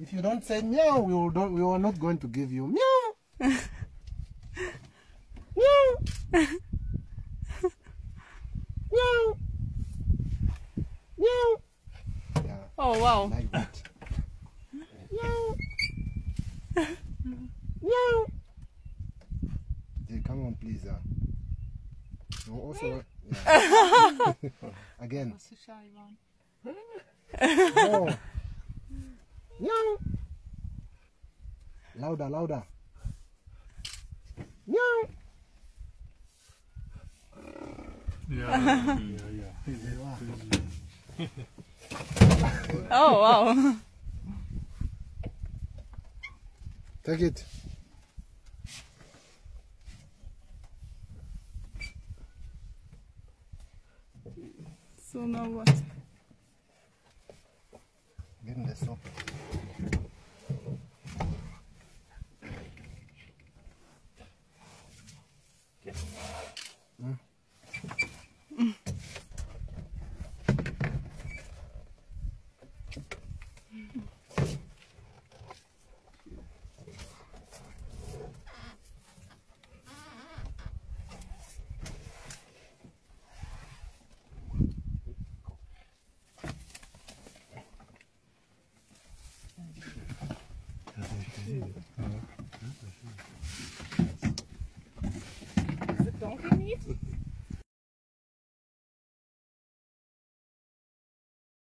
If you don't say meow, we will don't, we are not going to give you meow. meow. meow. Meow. Yeah, Oh wow. like that. meow. meow. Okay, come on, please. Uh. You also. Yeah. Again. That's a shy one. No. Meow. Louder, louder. Meow. Yeah, yeah, yeah. Oh wow. Take it. So now what? Give him the soap. ね。うん。Thank you. you?